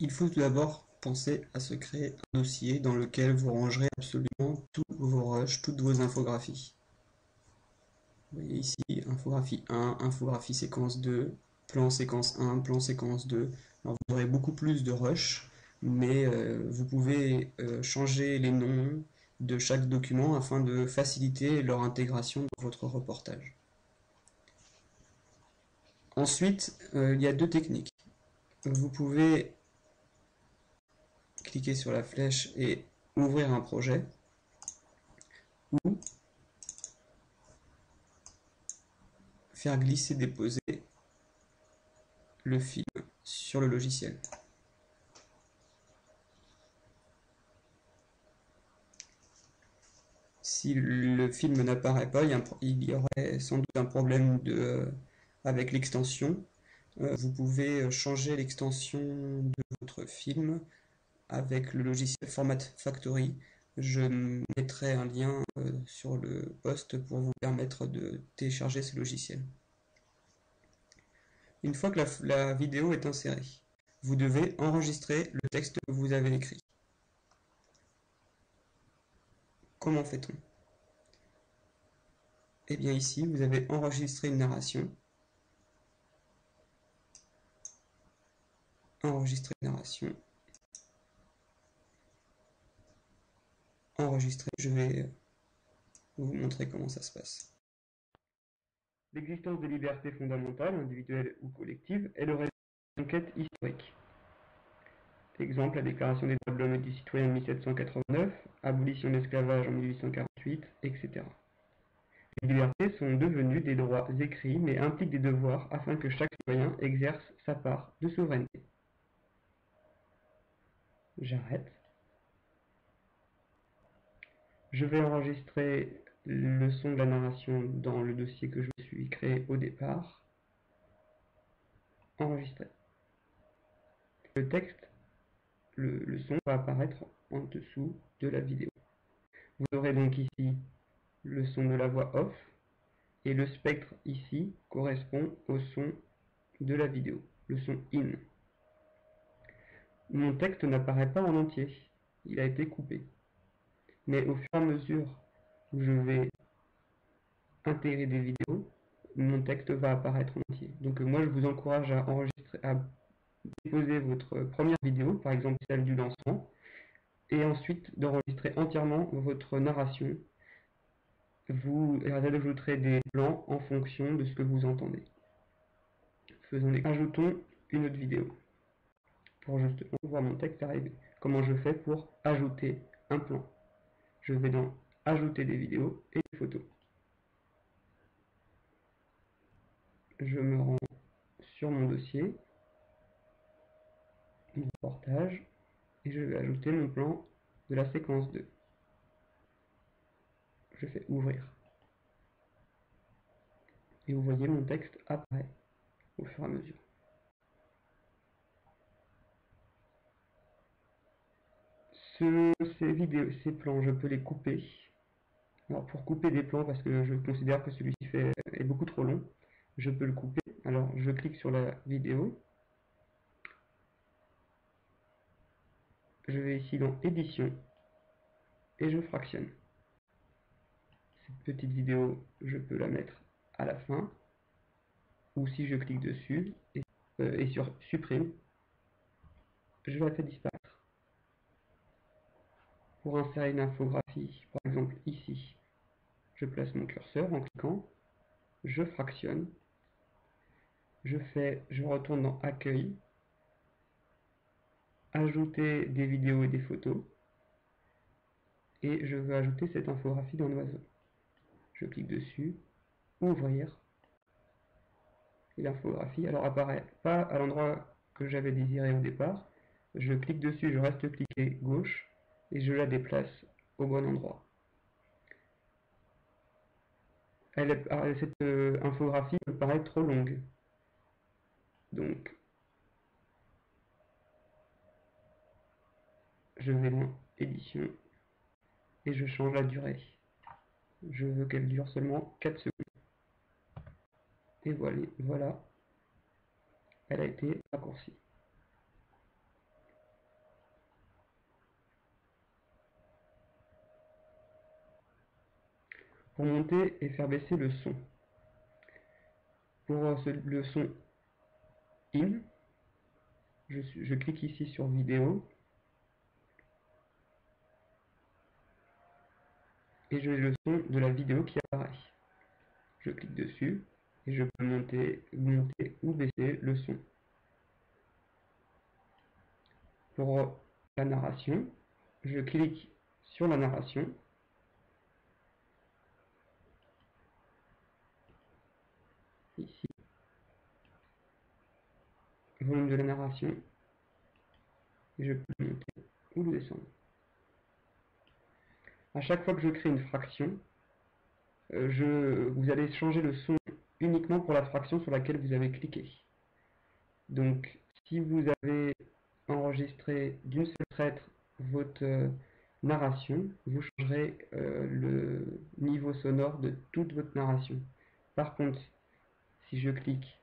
Il faut tout d'abord penser à se créer un dossier dans lequel vous rangerez absolument tous vos rushs, toutes vos infographies. Vous voyez ici, infographie 1, infographie séquence 2, plan séquence 1, plan séquence 2. Alors vous aurez beaucoup plus de rushs, mais euh, vous pouvez euh, changer les noms de chaque document afin de faciliter leur intégration dans votre reportage. Ensuite, euh, il y a deux techniques. Vous pouvez cliquer sur la flèche et ouvrir un projet ou faire glisser déposer le film sur le logiciel. Si le film n'apparaît pas, il y aurait sans doute un problème avec l'extension. Euh, vous pouvez changer l'extension de votre film avec le logiciel Format Factory. Je mettrai un lien euh, sur le post pour vous permettre de télécharger ce logiciel. Une fois que la, vidéo est insérée, vous devez enregistrer le texte que vous avez écrit. Comment fait-on? Eh bien ici, vous avez enregistré une narration. Enregistrer une narration. Enregistrer. Je vais vous montrer comment ça se passe. L'existence des libertés fondamentales, individuelles ou collectives, est le résultat d'une enquête historique. Exemple, la Déclaration des droits de l'homme et du citoyen de 1789, abolition de l'esclavage en 1848, etc. Les libertés sont devenues des droits écrits, mais impliquent des devoirs afin que chaque citoyen exerce sa part de souveraineté. J'arrête. Je vais enregistrer le son de la narration dans le dossier que je me suis créé au départ. Enregistrer. Le texte, le, son va apparaître en dessous de la vidéo. Vous aurez donc ici le son de la voix off et le spectre ici correspond au son de la vidéo, le son in. Mon texte n'apparaît pas en entier, il a été coupé mais au fur et à mesure où je vais intégrer des vidéos, mon texte va apparaître entier. Donc euh, moi je vous encourage à enregistrer, à déposer votre première vidéo, par exemple celle du lancement, et ensuite d'enregistrer entièrement votre narration. Vous ajouterez des plans en fonction de ce que vous entendez. Faisons Ajoutons une autre vidéo pour justement voir mon texte arriver. Comment je fais pour ajouter un plan je vais donc ajouter des vidéos et des photos. Je me rends sur mon dossier, mon reportage, et je vais ajouter mon plan de la séquence 2. Je fais ouvrir. Et vous voyez mon texte apparaît au fur et à mesure. Ces vidéos, ces plans, je peux les couper. Alors pour couper des plans, parce que je considère que celui-ci est beaucoup trop long, je peux le couper. Alors je clique sur la vidéo. Je vais ici dans édition et je fractionne. Cette petite vidéo, je peux la mettre à la fin. Ou si je clique dessus et, euh, et sur supprime, je la fais disparaître. Pour insérer une infographie, par exemple ici, je place mon curseur en cliquant, je fractionne, je fais, je retourne dans Accueil, Ajouter des vidéos et des photos, et je veux ajouter cette infographie dans l'oiseau. Je clique dessus, Ouvrir, et l'infographie alors apparaît pas à l'endroit que j'avais désiré au départ. Je clique dessus, je reste cliqué gauche, et je la déplace au bon endroit. Ah, cette euh, infographie me paraît trop longue. Donc, je vais dans édition et je change la durée. Je veux qu'elle dure seulement 4 secondes. Et voilà, voilà, elle a été raccourcie. Pour monter et faire baisser le son. Pour le son in, je, je clique ici sur vidéo et je le son de la vidéo qui apparaît. Je clique dessus et je peux monter, monter ou baisser le son. Pour la narration, je clique sur la narration ici volume de la narration et je peux monter ou le descendre. À chaque fois que je crée une fraction, euh, je, vous allez changer le son uniquement pour la fraction sur laquelle vous avez cliqué. Donc, si vous avez enregistré d'une seule traite votre euh, narration, vous changerez euh, le niveau sonore de toute votre narration. Par contre, si je clique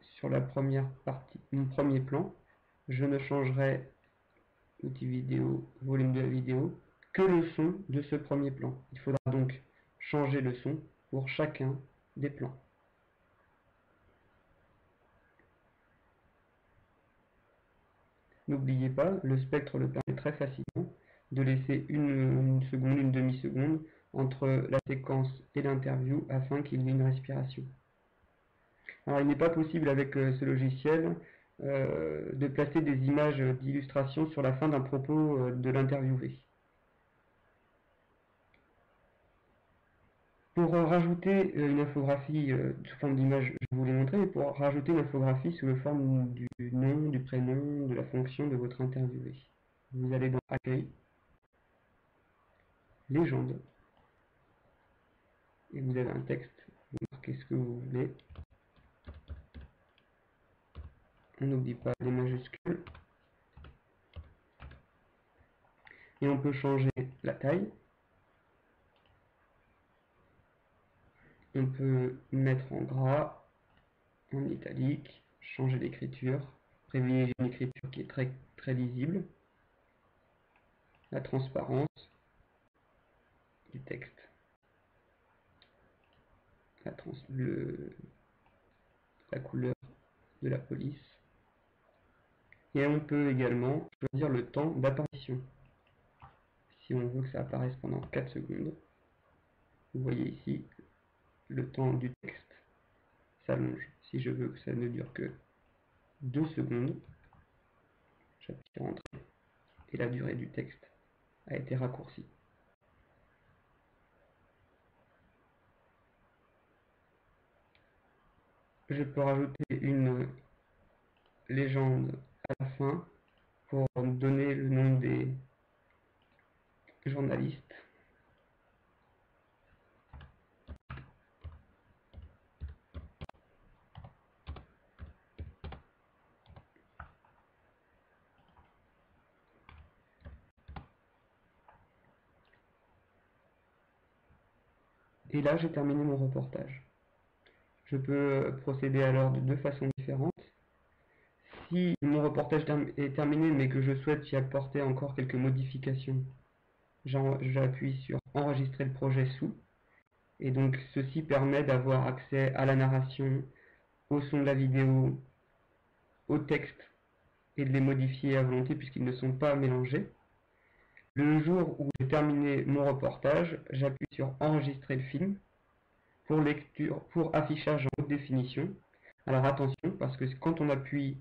sur la première partie, mon premier plan, je ne changerai outil vidéo, volume de la vidéo, que le son de ce premier plan. Il faudra donc changer le son pour chacun des plans. N'oubliez pas, le spectre le permet très facilement de laisser une, seconde, une demi-seconde entre la séquence et l'interview afin qu'il y ait une respiration. Alors il n'est pas possible avec euh, ce logiciel euh, de placer des images d'illustration sur la fin d'un propos euh, de l'interviewé. Pour rajouter une infographie sous forme d'image, je vous l'ai montré, pour rajouter une infographie sous le forme du nom, du prénom, de la fonction de votre interviewé. Vous allez dans Accueil, Légende, et vous avez un texte, vous marquez ce que vous voulez. On n'oublie pas les majuscules. Et on peut changer la taille. On peut mettre en gras, en italique, changer l'écriture, privilégier une écriture qui est très, très lisible, la transparence du texte, la, la couleur de la police, et on peut également choisir le temps d'apparition. Si on veut que ça apparaisse pendant 4 secondes, vous voyez ici, le temps du texte s'allonge. Si je veux que ça ne dure que 2 secondes, j'appuie sur Entrée et la durée du texte a été raccourcie. Je peux rajouter une légende la fin pour donner le nom des journalistes. Et là, j'ai terminé mon reportage. Je peux procéder alors de deux façons différentes si mon reportage est terminé mais que je souhaite y apporter encore quelques modifications, j'appuie sur enregistrer le projet sous. Et donc ceci permet d'avoir accès à la narration, au son de la vidéo, au texte et de les modifier à volonté puisqu'ils ne sont pas mélangés. Le jour où j'ai terminé mon reportage, j'appuie sur enregistrer le film pour lecture, pour affichage en haute définition. Alors attention parce que quand on appuie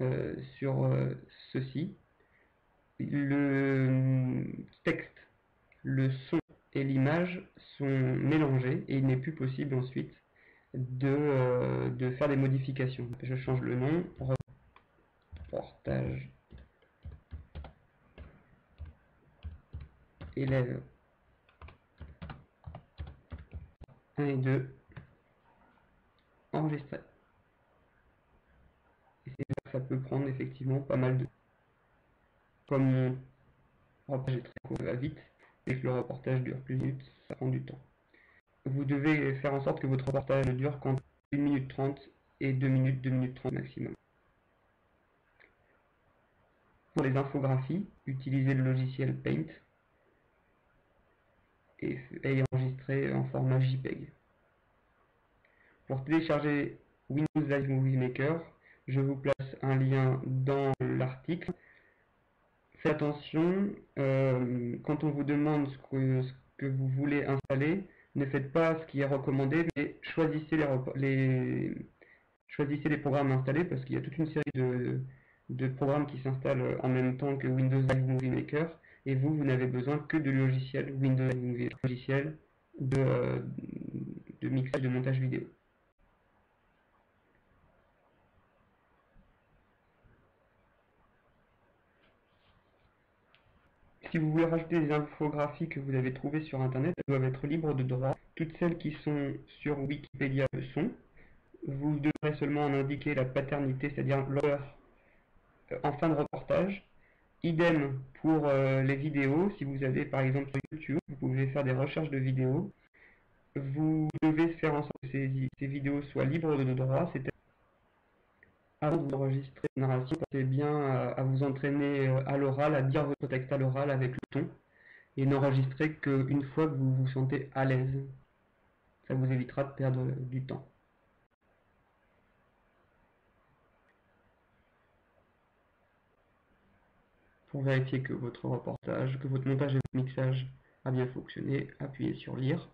euh, sur euh, ceci. Le texte, le son et l'image sont mélangés et il n'est plus possible ensuite de, euh, de, faire des modifications. Je change le nom, reportage élève 1 et 2 enregistré ça peut prendre effectivement pas mal de Comme mon reportage est très court, va vite, et que le reportage dure plus minutes, ça prend du temps. Vous devez faire en sorte que votre reportage ne dure qu'entre 1 minute 30 et 2 minutes, 2 minutes 30 maximum. Pour les infographies, utilisez le logiciel Paint et, et enregistré en format JPEG. Pour télécharger Windows Live Movie Maker, je vous place un lien dans l'article. Faites attention, euh, quand on vous demande ce que, vous voulez installer, ne faites pas ce qui est recommandé, mais choisissez les, les, choisissez les programmes installés parce qu'il y a toute une série de, programmes qui s'installent en même temps que Windows Live Movie Maker et vous, vous n'avez besoin que de logiciel Windows Live Movie logiciel de, euh, de mixage de montage vidéo. Si vous voulez rajouter des infographies que vous avez trouvées sur Internet, elles doivent être libres de droit. Toutes celles qui sont sur Wikipédia le sont. Vous devrez seulement en indiquer la paternité, c'est-à-dire l'heure euh, en fin de reportage. Idem pour euh, les vidéos. Si vous avez par exemple sur YouTube, vous pouvez faire des recherches de vidéos. Vous devez faire en sorte que ces, vidéos soient libres de droit, avant de vous enregistrer une narration, pensez bien à, vous entraîner euh, à l'oral, à dire votre texte à l'oral avec le ton, et n'enregistrer qu'une fois que vous vous sentez à l'aise. Ça vous évitera de perdre du temps. Pour vérifier que votre reportage, que votre montage et votre mixage a bien fonctionné, appuyez sur lire.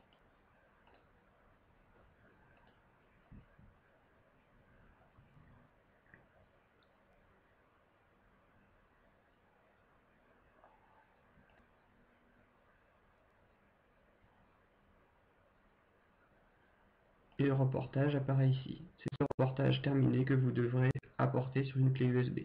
Et le reportage apparaît ici. C'est ce reportage terminé que vous devrez apporter sur une clé USB.